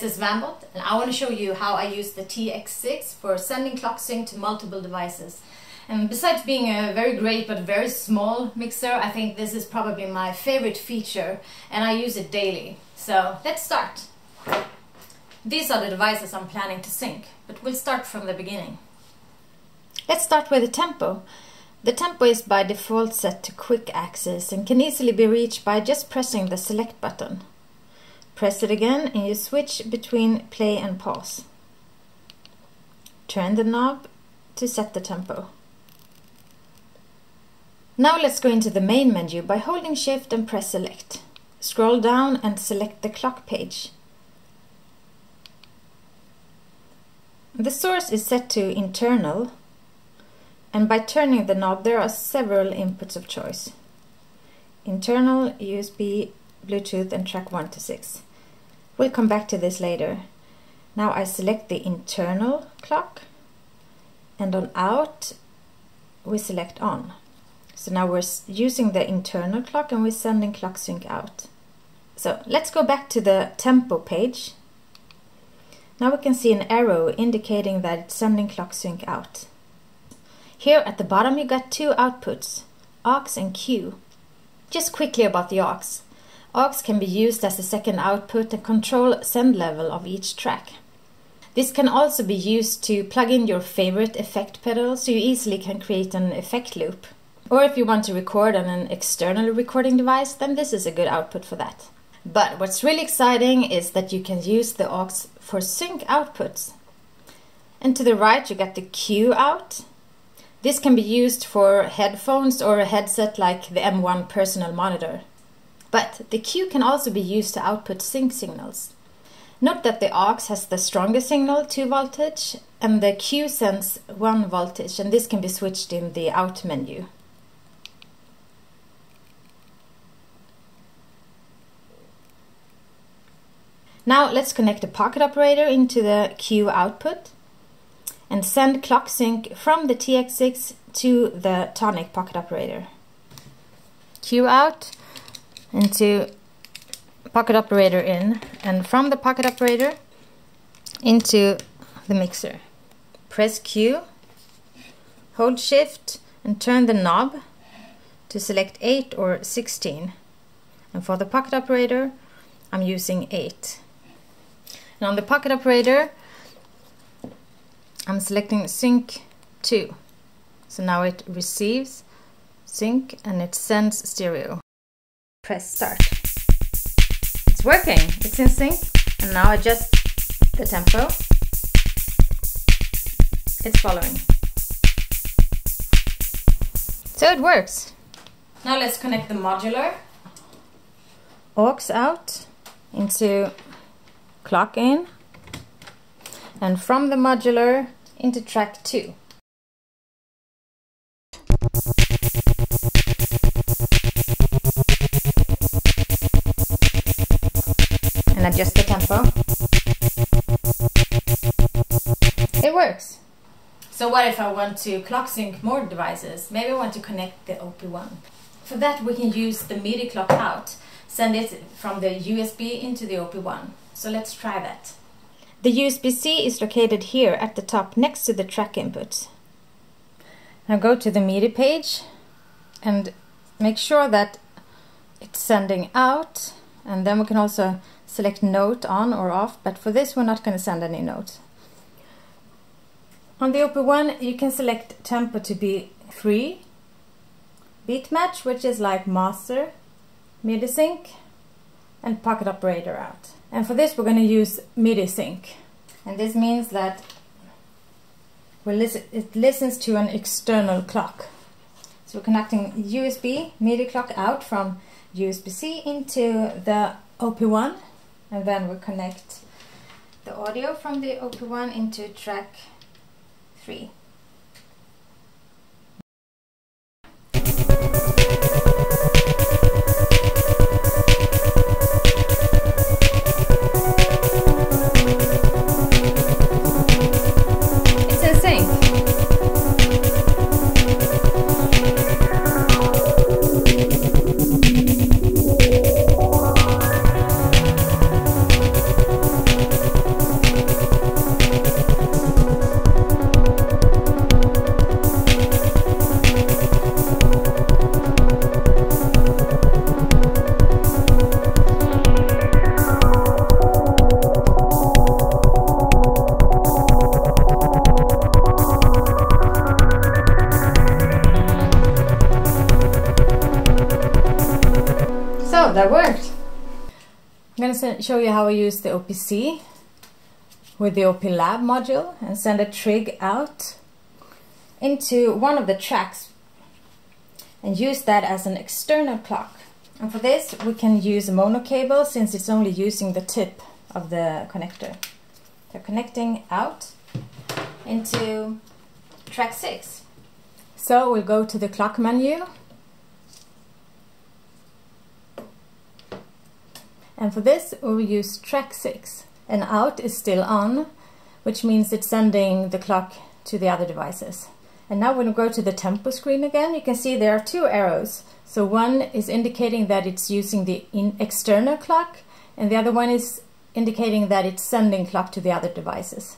this is Vanbot and I want to show you how I use the TX6 for sending clock sync to multiple devices. And besides being a very great but very small mixer, I think this is probably my favorite feature and I use it daily. So let's start. These are the devices I'm planning to sync, but we'll start from the beginning. Let's start with the tempo. The tempo is by default set to quick access and can easily be reached by just pressing the select button. Press it again and you switch between play and pause. Turn the knob to set the tempo. Now let's go into the main menu by holding shift and press select. Scroll down and select the clock page. The source is set to internal and by turning the knob there are several inputs of choice. Internal, USB, Bluetooth and track 1 to 6. We'll come back to this later. Now I select the internal clock and on out we select on. So now we're using the internal clock and we're sending clock sync out. So let's go back to the tempo page. Now we can see an arrow indicating that it's sending clock sync out. Here at the bottom you got two outputs, aux and cue. Just quickly about the aux. AUX can be used as a second output and control send level of each track. This can also be used to plug in your favorite effect pedal so you easily can create an effect loop. Or if you want to record on an external recording device, then this is a good output for that. But what's really exciting is that you can use the aux for sync outputs. And to the right you got the cue out. This can be used for headphones or a headset like the M1 personal monitor. But the cue can also be used to output sync signals. Note that the aux has the strongest signal, 2 voltage, and the cue sends 1 voltage, and this can be switched in the out menu. Now let's connect the pocket operator into the cue output and send clock sync from the TX6 to the Tonic pocket operator. cue out into pocket operator in and from the pocket operator into the mixer. Press cue, hold shift and turn the knob to select 8 or 16. And for the pocket operator, I'm using 8. And on the pocket operator, I'm selecting sync 2. So now it receives sync and it sends stereo press start. It's working, it's in sync, and now adjust the tempo. It's following. So it works. Now let's connect the modular. Aux out into clock in and from the modular into track 2. So what if I want to clock sync more devices? Maybe I want to connect the OP1. For that we can use the MIDI clock out, send it from the USB into the OP1. So let's try that. The USB-C is located here at the top next to the track input. Now go to the MIDI page and make sure that it's sending out and then we can also select note on or off, but for this we're not going to send any notes. On the OP1 you can select tempo to be free, beat match which is like master, MIDI sync and pocket operator out. And for this we're going to use MIDI sync and this means that listen, it listens to an external clock. So we're connecting USB MIDI clock out from USB-C into the OP1 and then we connect the audio from the OP1 into track free. 3. to show you how I use the OP-Z with the OP Lab module and send a trig out into one of the tracks and use that as an external clock. And for this we can use a mono cable since it's only using the tip of the connector. So connecting out into track 6. So we'll go to the clock menu and for this we'll use track 6 and out is still on which means it's sending the clock to the other devices. And now when we go to the tempo screen again, you can see there are two arrows. So one is indicating that it's using the external clock, and the other one is indicating that it's sending clock to the other devices.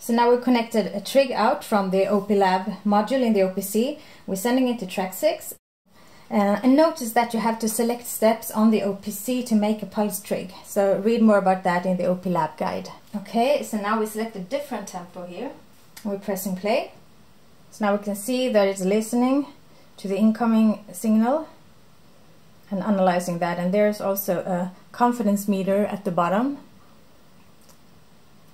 So now we've connected a trig out from the OP Lab module in the OP-Z. We're sending it to track 6. Uh, and notice that you have to select steps on the OP-Z to make a pulse trig. So read more about that in the OP Lab guide. Okay, so now we select a different tempo here. We're pressing play. So now we can see that it's listening to the incoming signal and analyzing that. And there's also a confidence meter at the bottom.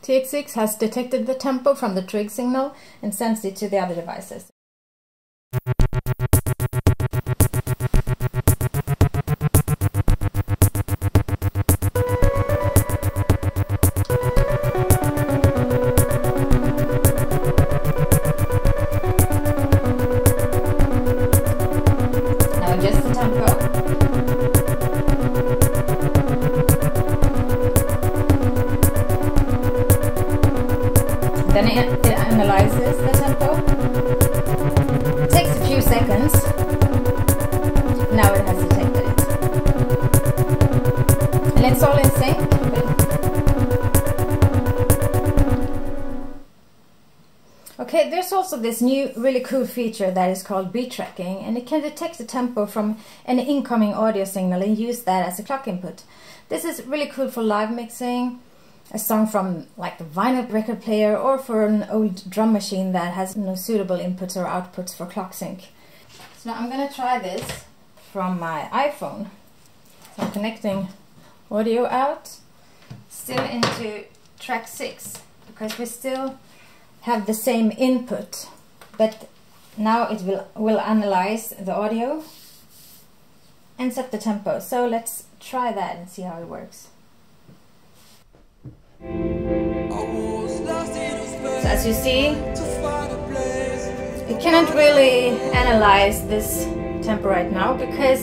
TX6 has detected the tempo from the trig signal and sends it to the other devices. Then it, it analyzes the tempo. It takes a few seconds. Now it has detected it. And it's all in sync. Okay, there's also this new really cool feature that is called beat tracking and it can detect the tempo from an incoming audio signal and use that as a clock input. This is really cool for live mixing a song from like the vinyl record player or for an old drum machine that has no suitable inputs or outputs for clock sync. So now I'm gonna try this from my iPhone. So I'm connecting audio out, still into track 6 because we still have the same input but now it will, will analyze the audio and set the tempo. So let's try that and see how it works. So as you see, you cannot really analyze this tempo right now because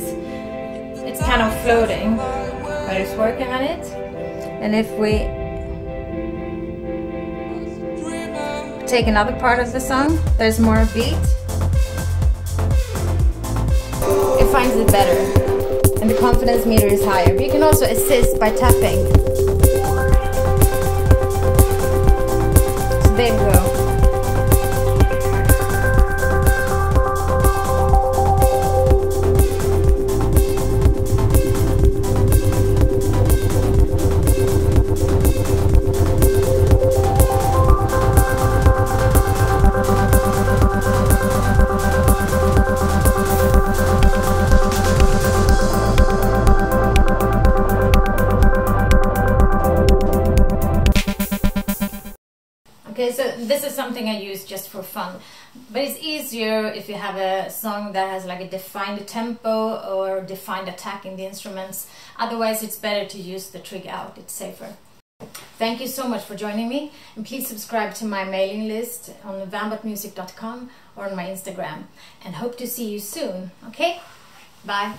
it's kind of floating, but it's working on it. And if we take another part of the song, there's more beat, it finds it better. And the confidence meter is higher. But you can also assist by tapping. There something I use just for fun. But it's easier if you have a song that has like a defined tempo or defined attack in the instruments. Otherwise, it's better to use the trig out, it's safer. Thank you so much for joining me and please subscribe to my mailing list on vanbotmusic.com or on my Instagram and hope to see you soon, okay? Bye!